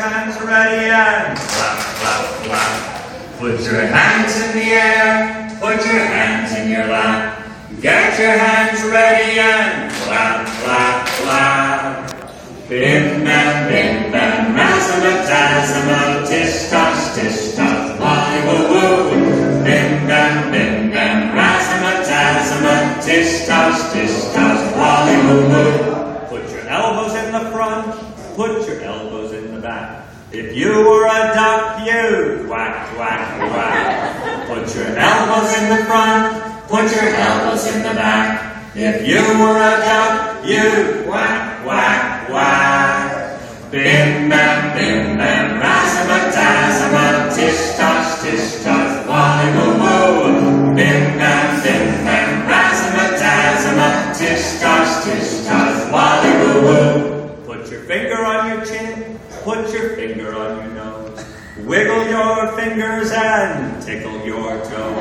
hands ready and clap, clap, clap. Put your hands in the air, put your hands in your lap. Get your hands ready and clap, clap, clap. Bim bam, bim bam, razzle dazzle, tish tosh, tish tosh, molly woo woo. Bim bam, bim bam, razzle dazzle, tish tosh, tish tosh, molly woo woo. Put your elbows in the front, put your elbows. If you were a duck, you quack, quack, quack. Put your elbows in the front, put your elbows in the back. If you were a duck, you quack, quack, quack. Finger on your nose. Wiggle your fingers and tickle your toe.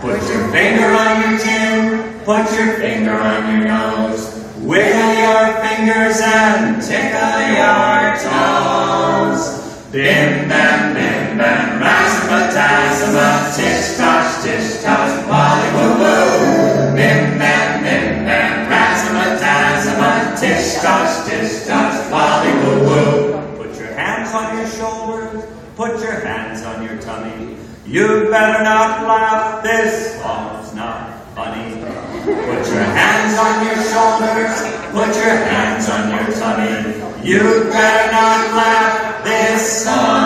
Put your finger on your chin, put your finger on your nose. Wiggle your fingers and tickle your toes. Bim bam bim bam, razzle Put your hands on your tummy. You'd better not laugh. This song's not funny. Put your hands on your shoulders. Put your hands on your tummy. You'd better not laugh. This song.